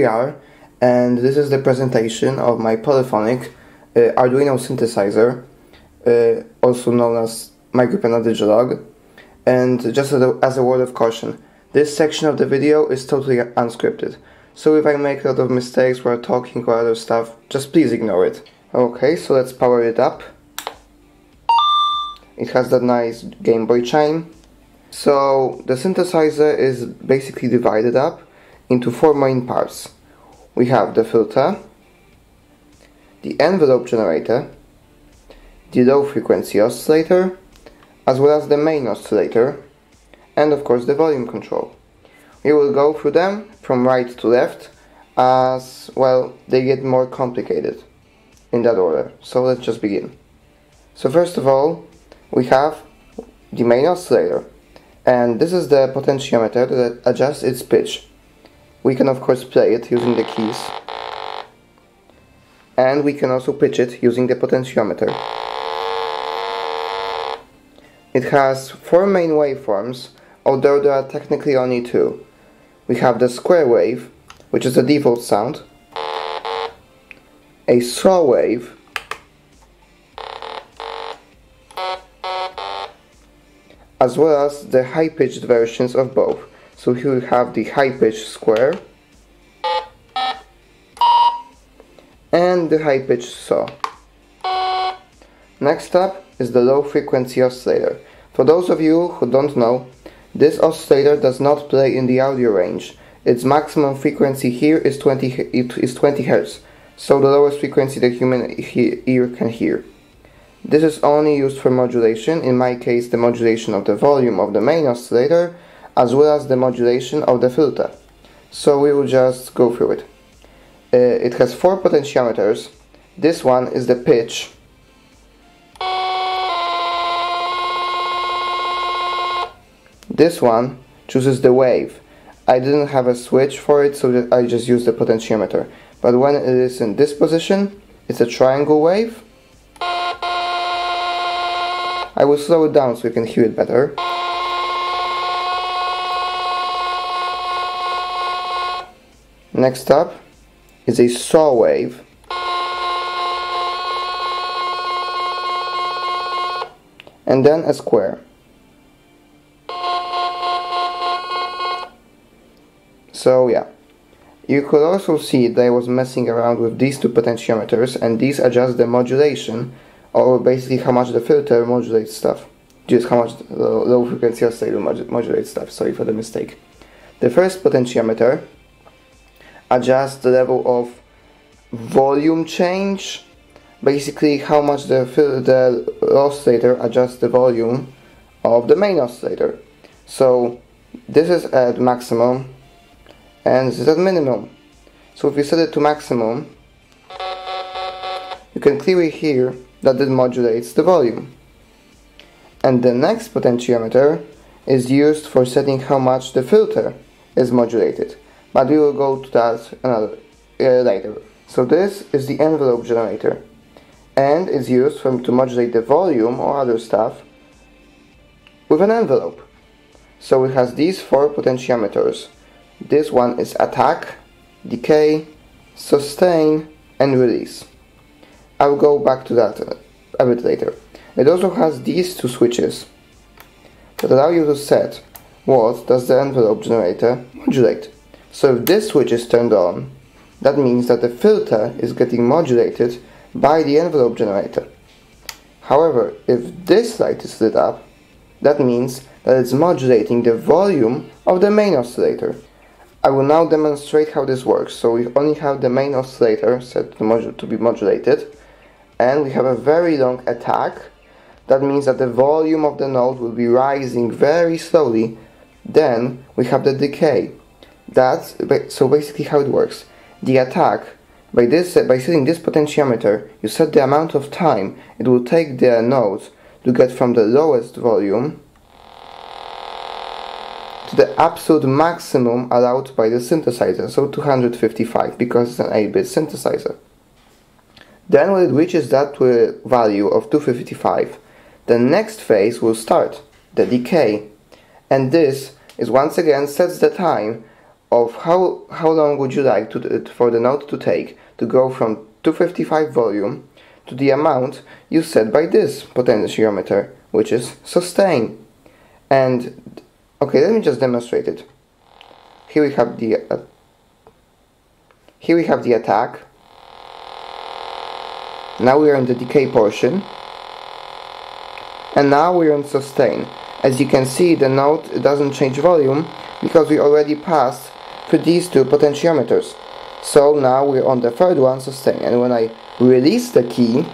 We are, and this is the presentation of my polyphonic uh, Arduino synthesizer, uh, also known as MicroPiano Digilog. And just as a, as a word of caution, this section of the video is totally unscripted. So if I make a lot of mistakes while talking or other stuff, just please ignore it. Okay, so let's power it up. It has that nice Game Boy chime. So the synthesizer is basically divided up into four main parts. We have the filter, the envelope generator, the low frequency oscillator, as well as the main oscillator, and of course the volume control. We will go through them from right to left as well they get more complicated in that order. So let's just begin. So first of all we have the main oscillator and this is the potentiometer that adjusts its pitch we can of course play it using the keys and we can also pitch it using the potentiometer. It has four main waveforms, although there are technically only two. We have the square wave, which is the default sound, a saw wave, as well as the high-pitched versions of both. So here we have the high pitch square and the high pitch saw. Next up is the low-frequency oscillator. For those of you who don't know, this oscillator does not play in the audio range. Its maximum frequency here is 20 is 20 Hz, so the lowest frequency the human ear can hear. This is only used for modulation, in my case the modulation of the volume of the main oscillator as well as the modulation of the filter. So we will just go through it. Uh, it has four potentiometers. This one is the pitch. This one chooses the wave. I didn't have a switch for it so I just used the potentiometer. But when it is in this position, it's a triangle wave. I will slow it down so you can hear it better. Next up is a saw wave. And then a square. So yeah. You could also see that I was messing around with these two potentiometers and these adjust the modulation or basically how much the filter modulates stuff. Just how much low, low frequency oscillator modulates stuff, sorry for the mistake. The first potentiometer adjust the level of volume change. Basically how much the, the oscillator adjusts the volume of the main oscillator. So this is at maximum and this is at minimum. So if we set it to maximum you can clearly hear that it modulates the volume. And the next potentiometer is used for setting how much the filter is modulated but we will go to that another uh, later. So this is the envelope generator and is used for, to modulate the volume or other stuff with an envelope. So it has these four potentiometers. This one is attack, decay, sustain and release. I'll go back to that a bit later. It also has these two switches that allow you to set what does the envelope generator modulate. So if this switch is turned on, that means that the filter is getting modulated by the envelope generator. However, if this light is lit up, that means that it's modulating the volume of the main oscillator. I will now demonstrate how this works. So we only have the main oscillator set to, to be modulated and we have a very long attack. That means that the volume of the node will be rising very slowly. Then we have the decay that's so basically how it works. The attack by this by setting this potentiometer, you set the amount of time it will take the nodes to get from the lowest volume to the absolute maximum allowed by the synthesizer, so 255 because it's an 8-bit synthesizer. Then when it reaches that uh, value of 255, the next phase will start, the decay, and this is once again sets the time of how, how long would you like to, for the note to take to go from 255 volume to the amount you set by this potentiometer, which is sustain. And okay, let me just demonstrate it. Here we have the uh, here we have the attack. Now we are in the decay portion. And now we are in sustain. As you can see, the note doesn't change volume because we already passed through these two potentiometers. So now we're on the third one, sustain. And when I release the key,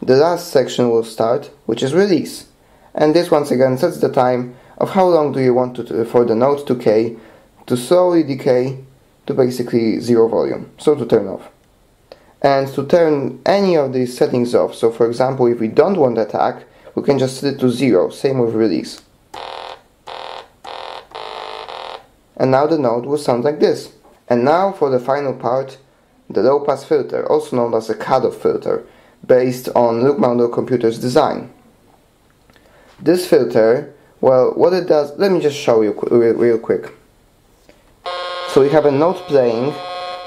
the last section will start, which is release. And this once again sets the time of how long do you want to, for the note to decay, to slowly decay to basically zero volume, so to turn off. And to turn any of these settings off, so for example if we don't want attack, we can just set it to zero, same with release. And now the note will sound like this. And now for the final part, the low pass filter, also known as a cutoff filter, based on Luke Computer's design. This filter, well, what it does, let me just show you real quick. So we have a note playing,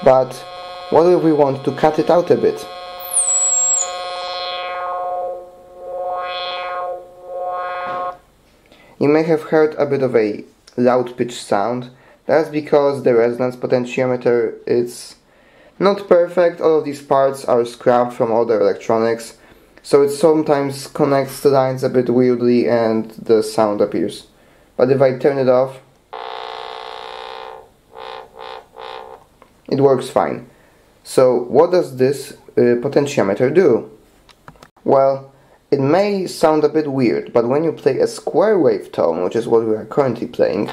but what if we want to cut it out a bit? You may have heard a bit of a loud pitch sound. That's because the resonance potentiometer is not perfect, all of these parts are scrapped from other electronics, so it sometimes connects the lines a bit weirdly and the sound appears. But if I turn it off, it works fine. So what does this uh, potentiometer do? Well, it may sound a bit weird, but when you play a square wave tone, which is what we are currently playing,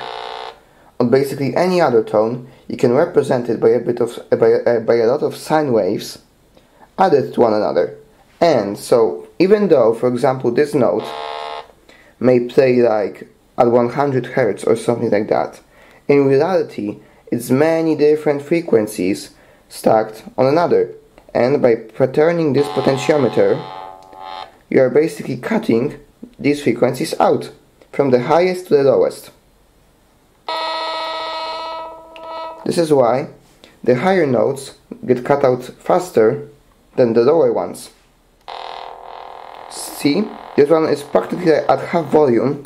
on basically any other tone, you can represent it by a bit of by, uh, by a lot of sine waves added to one another. And so, even though, for example, this note may play like at 100 hertz or something like that, in reality, it's many different frequencies stacked on another. And by patterning this potentiometer, you are basically cutting these frequencies out from the highest to the lowest. This is why the higher notes get cut out faster than the lower ones. See, this one is practically at half volume,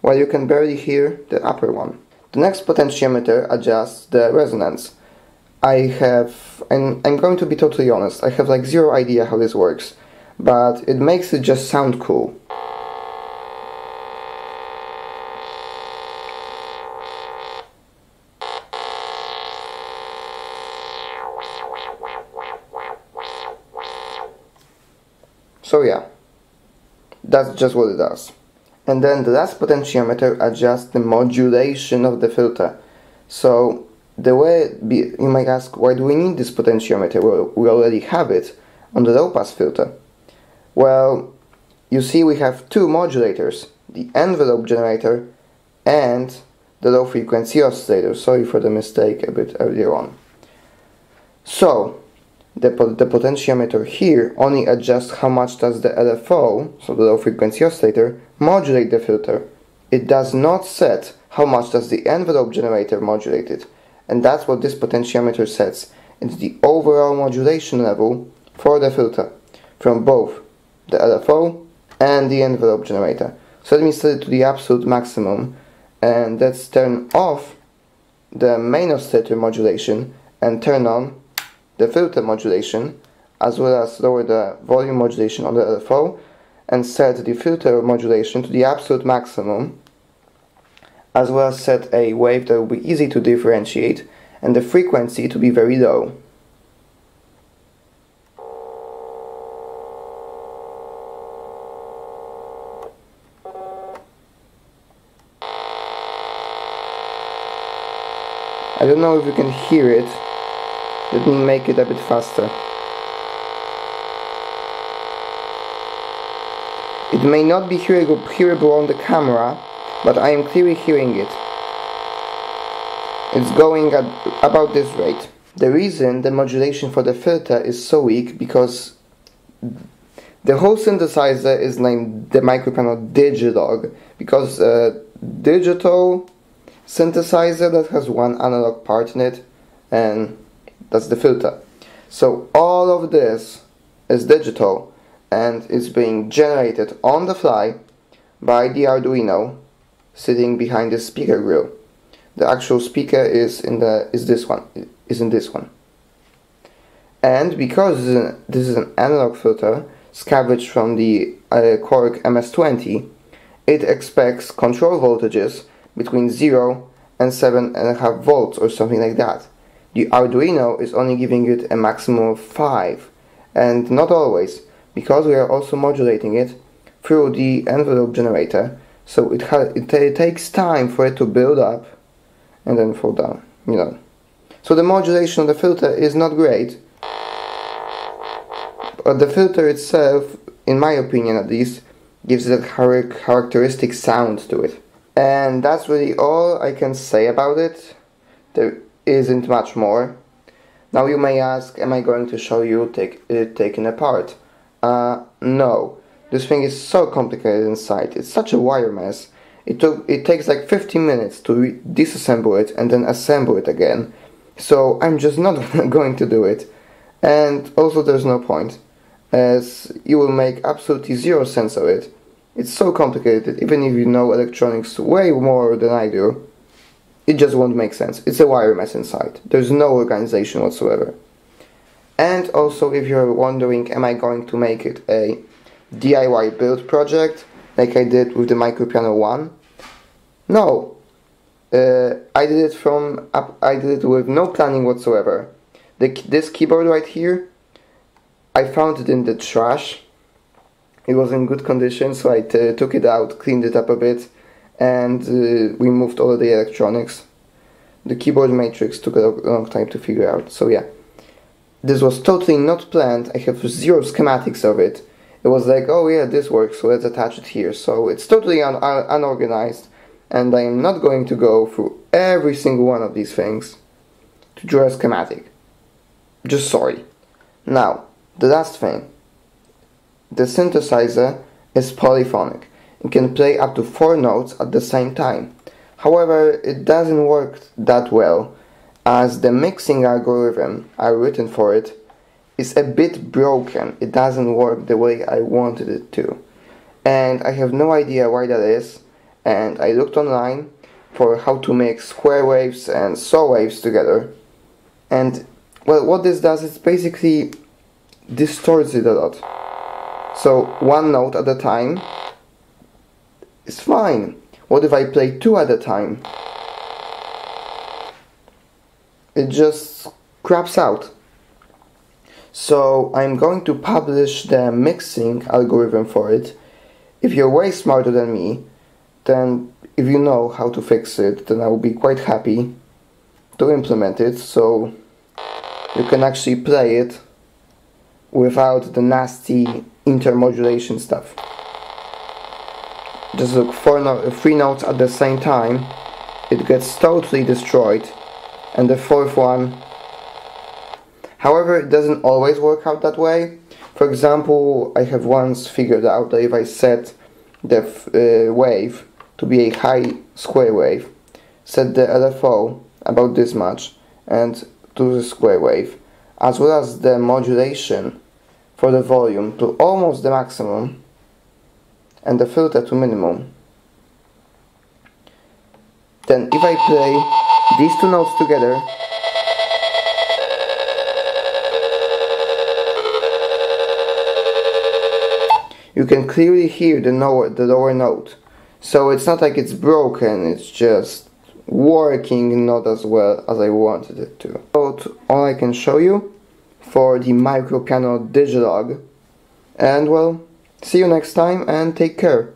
while you can barely hear the upper one. The next potentiometer adjusts the resonance. I have, and I'm going to be totally honest, I have like zero idea how this works, but it makes it just sound cool. That's just what it does. And then the last potentiometer adjusts the modulation of the filter. So the way be, you might ask, why do we need this potentiometer? Well, we already have it on the low pass filter. Well, you see we have two modulators, the envelope generator and the low frequency oscillator. Sorry for the mistake a bit earlier on. So, the, the potentiometer here only adjusts how much does the LFO, so the low frequency oscillator, modulate the filter. It does not set how much does the envelope generator modulate it. And that's what this potentiometer sets. It's the overall modulation level for the filter from both the LFO and the envelope generator. So let me set it to the absolute maximum and let's turn off the main oscillator modulation and turn on the filter modulation as well as lower the volume modulation on the LFO and set the filter modulation to the absolute maximum as well as set a wave that will be easy to differentiate and the frequency to be very low. I don't know if you can hear it let me make it a bit faster. It may not be hearable, on the camera, but I am clearly hearing it. It's going at about this rate. The reason the modulation for the filter is so weak because the whole synthesizer is named the micropiano Digilog because uh, digital synthesizer that has one analog part in it, and that's the filter. So all of this is digital and is being generated on the fly by the Arduino sitting behind the speaker grill. The actual speaker is in the is this one is in this one. And because this is an analog filter scavenged from the uh, Korg MS20, it expects control voltages between 0 and 7.5 volts or something like that. The Arduino is only giving it a maximum of 5 and not always because we are also modulating it through the envelope generator so it, it, it takes time for it to build up and then fall down you know. So the modulation of the filter is not great. But the filter itself in my opinion at least gives a characteristic sound to it. And that's really all I can say about it. There isn't much more now you may ask am I going to show you take it taken apart uh, no this thing is so complicated inside. It's such a wire mess. It took it takes like 15 minutes to disassemble it and then assemble it again. So I'm just not going to do it. And also there's no point as you will make absolutely zero sense of it. It's so complicated, even if you know electronics way more than I do, it just won't make sense. It's a wire mess inside. There's no organization whatsoever. And also, if you're wondering, am I going to make it a DIY build project like I did with the Micropiano 1? No. Uh, I did it from I did it with no planning whatsoever. The, this keyboard right here, I found it in the trash. It was in good condition, so I took it out, cleaned it up a bit, and uh, removed all of the electronics. The keyboard matrix took a long time to figure out, so yeah. This was totally not planned, I have zero schematics of it it was like, oh yeah, this works, so let's attach it here. So it's totally un un unorganized, and I am not going to go through every single one of these things to draw a schematic. Just sorry. Now, the last thing. The synthesizer is polyphonic and can play up to four notes at the same time. However, it doesn't work that well as the mixing algorithm I written for it is a bit broken. It doesn't work the way I wanted it to. And I have no idea why that is. And I looked online for how to mix square waves and saw waves together. And well, what this does is basically distorts it a lot. So one note at a time is fine. What if I play two at a time? It just craps out. So I'm going to publish the mixing algorithm for it. If you're way smarter than me, then if you know how to fix it, then I will be quite happy to implement it so you can actually play it without the nasty intermodulation stuff. Just look four no three notes at the same time, it gets totally destroyed, and the fourth one. However, it doesn't always work out that way. For example, I have once figured out that if I set the uh, wave to be a high square wave, set the LFO about this much and to the square wave, as well as the modulation for the volume to almost the maximum and the filter to minimum. Then if I play these two notes together, you can clearly hear the, lower, the lower note. So it's not like it's broken, it's just working not as well as I wanted it to. But all I can show you for the Micropiano Digilog. And well, see you next time and take care.